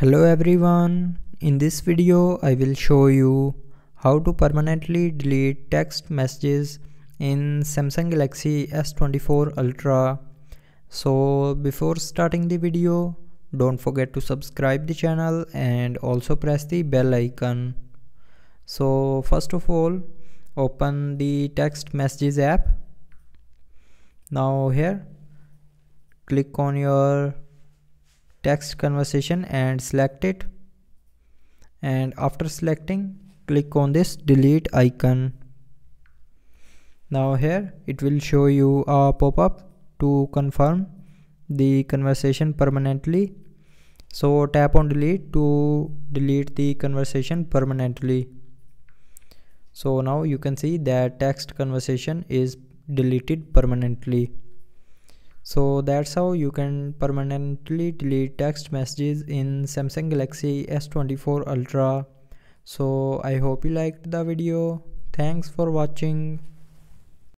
Hello everyone, in this video I will show you how to permanently delete text messages in Samsung Galaxy S24 Ultra. So before starting the video, don't forget to subscribe the channel and also press the bell icon. So first of all, open the text messages app. Now here, click on your text conversation and select it. And after selecting click on this delete icon. Now here it will show you a pop-up to confirm the conversation permanently. So tap on delete to delete the conversation permanently. So now you can see that text conversation is deleted permanently so that's how you can permanently delete text messages in Samsung Galaxy S24 Ultra. So I hope you liked the video. Thanks for watching.